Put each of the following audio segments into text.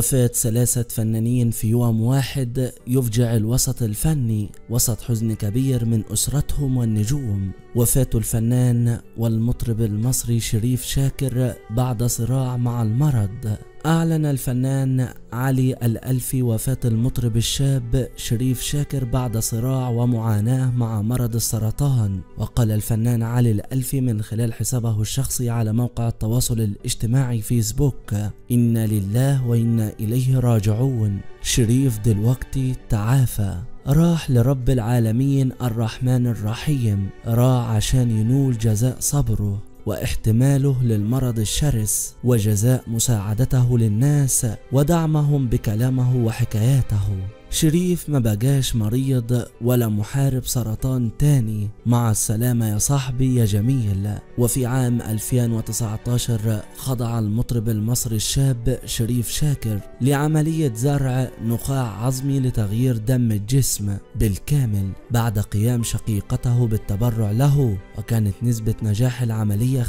وفاة ثلاثة فنانين في يوم واحد يفجع الوسط الفني وسط حزن كبير من أسرتهم والنجوم. وفاة الفنان والمطرب المصري شريف شاكر بعد صراع مع المرض. أعلن الفنان علي الألفي وفاة المطرب الشاب شريف شاكر بعد صراع ومعاناة مع مرض السرطان. وقال الفنان علي الألفي من خلال حسابه الشخصي على موقع التواصل الاجتماعي فيسبوك إنا لله وإنا إليه راجعون. شريف دلوقتي تعافى. راح لرب العالمين الرحمن الرحيم. راح عشان ينول جزاء صبره. واحتماله للمرض الشرس وجزاء مساعدته للناس ودعمهم بكلامه وحكاياته. شريف ما بقاش مريض ولا محارب سرطان تاني. مع السلامة يا صاحبي يا جميل. وفي عام 2019 خضع المطرب المصري الشاب شريف شاكر لعملية زرع نخاع عظمي لتغيير دم الجسم بالكامل بعد قيام شقيقته بالتبرع له وكانت نسبة نجاح العملية 50%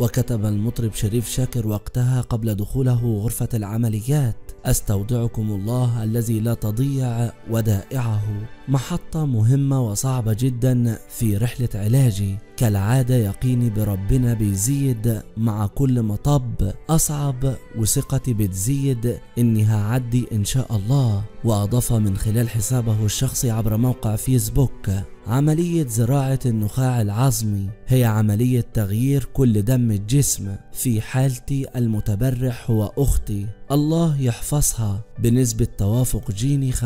وكتب المطرب شريف شاكر وقتها قبل دخوله غرفة العمليات أستودعكم الله الذي لا تضيع ودائعه. محطة مهمة وصعبة جدا في رحلة علاجي. كالعادة يقيني بربنا بيزيد مع كل مطب. أصعب وثقتي بتزيد إني هعدي إن شاء الله. وأضاف من خلال حسابه الشخصي عبر موقع فيسبوك. عملية زراعة النخاع العظمي هي عملية تغيير كل دم الجسم في حالتي المتبرح هو أختي الله يحفظها بنسبة توافق جيني 50%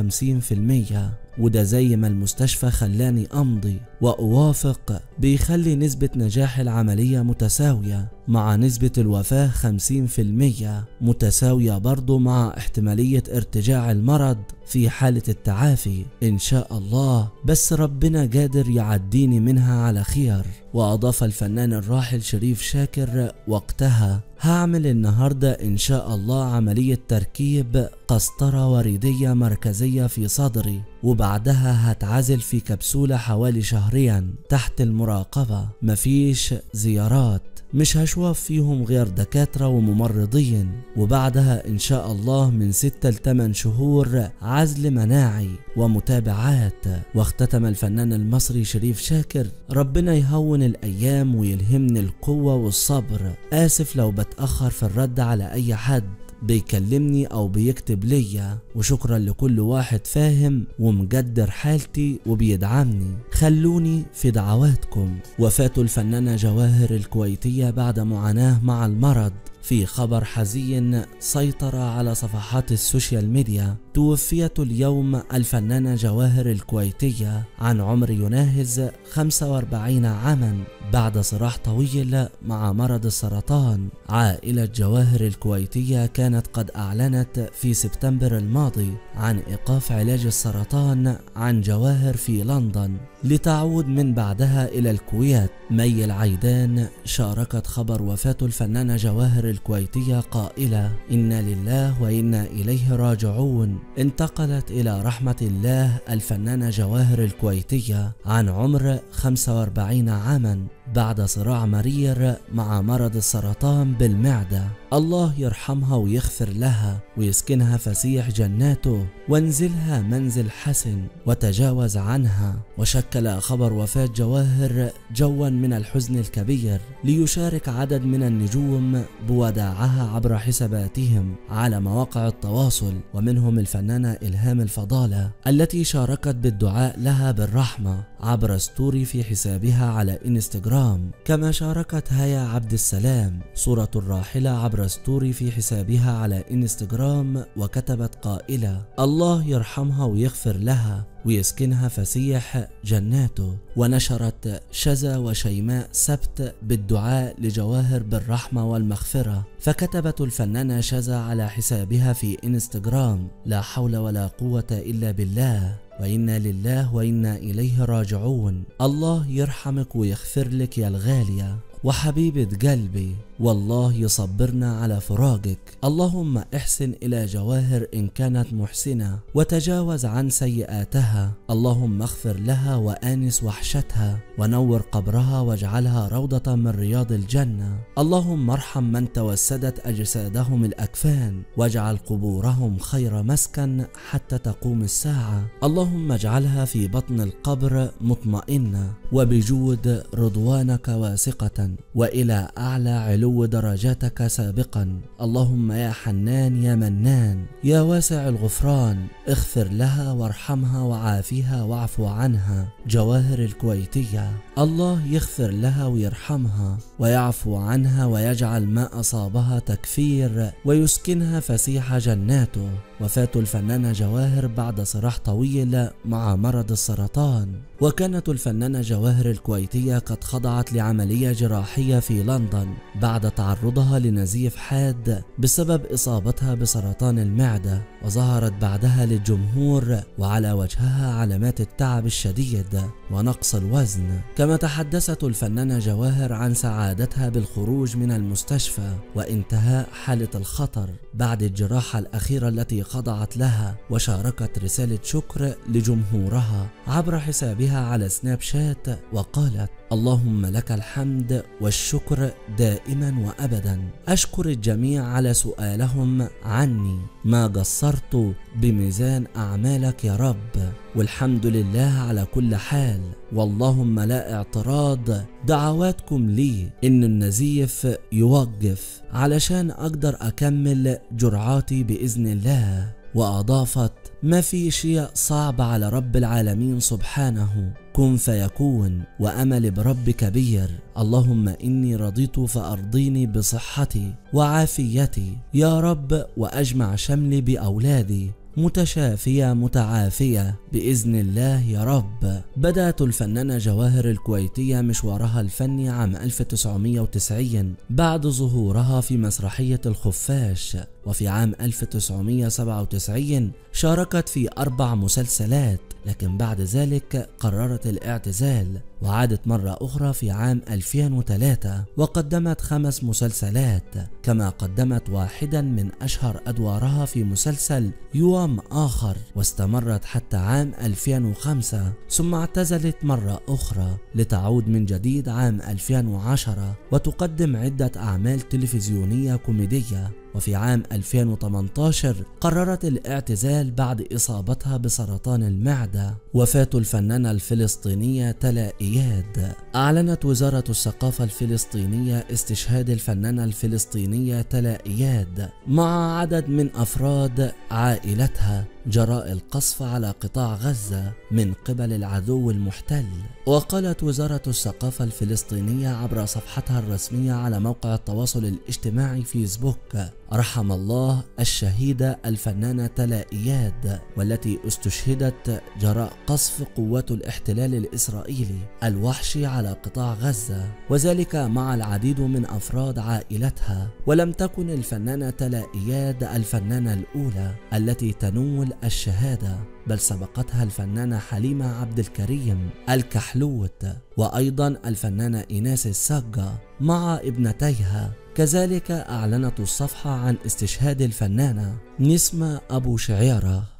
وده زي ما المستشفى خلاني أمضي وأوافق بيخلي نسبة نجاح العملية متساوية. مع نسبة الوفاة 50% متساوية برضو مع احتمالية ارتجاع المرض في حالة التعافي. إن شاء الله بس ربنا قادر يعديني منها على خير. وأضاف الفنان الراحل شريف شاكر وقتها هعمل النهاردة إن شاء الله عملية تركيب قسطرة وريدية مركزية في صدري وبعدها هتعزل في كبسولة حوالي شهرين تحت المراقبة. مفيش زيارات. مش هشوف فيهم غير دكاترة وممرضين وبعدها إن شاء الله من ستة لتمن شهور عزل مناعي ومتابعات. واختتم الفنان المصري شريف شاكر ربنا يهون الأيام ويلهمني القوة والصبر. آسف لو بتأخر في الرد على أي حد. بيكلمني أو بيكتب ليا وشكرا لكل واحد فاهم ومقدر حالتي وبيدعمني. خلوني في دعواتكم. وفاة الفنانة جواهر الكويتية بعد معاناة مع المرض. في خبر حزين سيطر على صفحات السوشيال ميديا توفيت اليوم الفنانة جواهر الكويتية عن عمر يناهز 45 عاما بعد صراع طويل مع مرض السرطان. عائلة جواهر الكويتية كانت قد أعلنت في سبتمبر الماضي عن إيقاف علاج السرطان عن جواهر في لندن. لتعود من بعدها إلى الكويت مي العيدان شاركت خبر وفاة الفنانة جواهر الكويتية قائلة إنا لله وإنا إليه راجعون انتقلت إلى رحمة الله الفنانة جواهر الكويتية عن عمر 45 عاما. بعد صراع مرير مع مرض السرطان بالمعدة. الله يرحمها ويغفر لها ويسكنها فسيح جناته. وانزلها منزل حسن وتجاوز عنها. وشكل خبر وفاة جواهر جوا من الحزن الكبير ليشارك عدد من النجوم بوداعها عبر حساباتهم على مواقع التواصل. ومنهم الفنانة إلهام الفضالة التي شاركت بالدعاء لها بالرحمة عبر ستوري في حسابها على إنستغرام. كما شاركت هيا عبد السلام صورة الراحلة عبر ستوري في حسابها على إنستغرام وكتبت قائلة الله يرحمها ويغفر لها ويسكنها فسيح جناته. ونشرت شذا وشيماء سبت بالدعاء لجواهر بالرحمة والمغفرة. فكتبت الفنانة شذا على حسابها في إنستغرام لا حول ولا قوة إلا بالله. وإنا لله وإنا إليه راجعون. الله يرحمك ويغفر لك يا الغالية. وحبيبة قلبي والله يصبرنا على فراقك. اللهم احسن إلى جواهر إن كانت محسنة وتجاوز عن سيئاتها. اللهم اغفر لها وآنس وحشتها ونور قبرها واجعلها روضة من رياض الجنة. اللهم ارحم من توسدت أجسادهم الأكفان واجعل قبورهم خير مسكن حتى تقوم الساعة. اللهم اجعلها في بطن القبر مطمئنة وبجود رضوانك واثقة وإلى أعلى علو درجاتك سابقا. اللهم يا حنان يا منان يا واسع الغفران اغفر لها وارحمها وعافيها واعف عنها. جواهر الكويتية الله يغفر لها ويرحمها ويعفو عنها ويجعل ما أصابها تكفير ويسكنها فسيح جناته. وفاة الفنانة جواهر بعد صراح طويل مع مرض السرطان. وكانت الفنانة جواهر الكويتية قد خضعت لعملية جراحية في لندن بعد تعرضها لنزيف حاد بسبب إصابتها بسرطان المعدة وظهرت بعدها للجمهور وعلى وجهها علامات التعب الشديد ونقص الوزن. كما تحدثت الفنانة جواهر عن سعادتها بالخروج من المستشفى وانتهاء حالة الخطر بعد الجراحة الأخيرة التي خضعت لها وشاركت رسالة شكر لجمهورها عبر حسابها على سناب شات وقالت اللهم لك الحمد والشكر دائما وابدا. أشكر الجميع على سؤالهم عني. ما قصرت بميزان أعمالك يا رب. والحمد لله على كل حال. واللهم لا اعتراض. دعواتكم لي. ان النزيف يوقف. علشان أقدر أكمل جرعاتي بإذن الله. وأضافت ما في شيء صعب على رب العالمين سبحانه. كن فيكون. وأمل برب كبير. اللهم إني رضيت فأرضيني بصحتي وعافيتي. يا رب وأجمع شملي بأولادي. متشافية متعافية بإذن الله يا رب. بدأت الفنانة جواهر الكويتية مشوارها الفني عام 1990 بعد ظهورها في مسرحية الخفاش. وفي عام 1997 شاركت في أربع مسلسلات لكن بعد ذلك قررت الاعتزال وعادت مرة أخرى في عام 2003 وقدمت خمس مسلسلات كما قدمت واحدا من أشهر أدوارها في مسلسل يوم آخر واستمرت حتى عام 2005 ثم اعتزلت مرة أخرى لتعود من جديد عام 2010 وتقدم عدة أعمال تلفزيونية كوميدية. وفي عام 2018 قررت الاعتزال بعد إصابتها بسرطان المعدة. وفاة الفنانة الفلسطينية تلا إياد. أعلنت وزارة الثقافة الفلسطينية استشهاد الفنانة الفلسطينية تلا إياد مع عدد من أفراد عائلتها. جراء القصف على قطاع غزة من قبل العدو المحتل. وقالت وزارة الثقافة الفلسطينية عبر صفحتها الرسمية على موقع التواصل الاجتماعي فيسبوك رحم الله الشهيدة الفنانة تلا إياد والتي استشهدت جراء قصف قوات الاحتلال الإسرائيلي الوحشي على قطاع غزة. وذلك مع العديد من أفراد عائلتها. ولم تكن الفنانة تلا إياد الفنانة الأولى التي تنول الشهادة بل سبقتها الفنانة حليمة عبد الكريم الكحلوت وأيضا الفنانة إيناس السجة مع ابنتيها. كذلك أعلنت الصفحة عن استشهاد الفنانة نسمة أبو شعيرة.